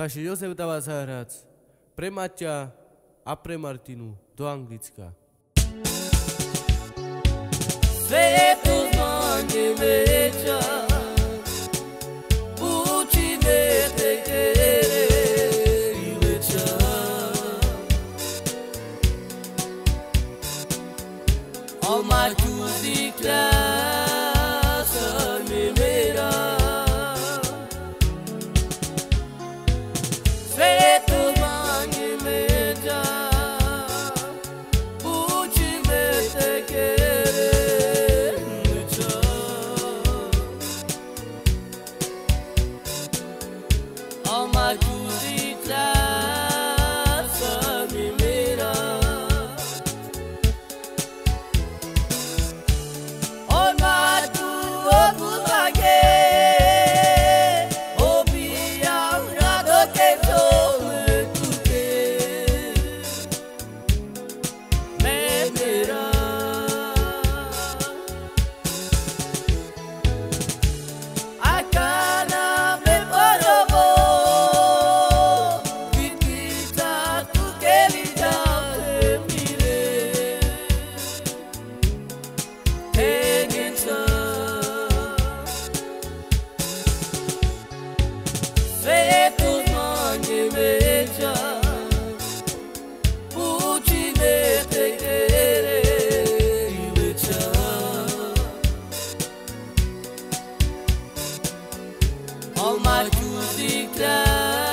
Takže Jozef dáva zahrať pre Maťa a pre Martinu do Anglicka. Svetu zmanje veća Učine te kere i veća Alma čuzi krasa te alma que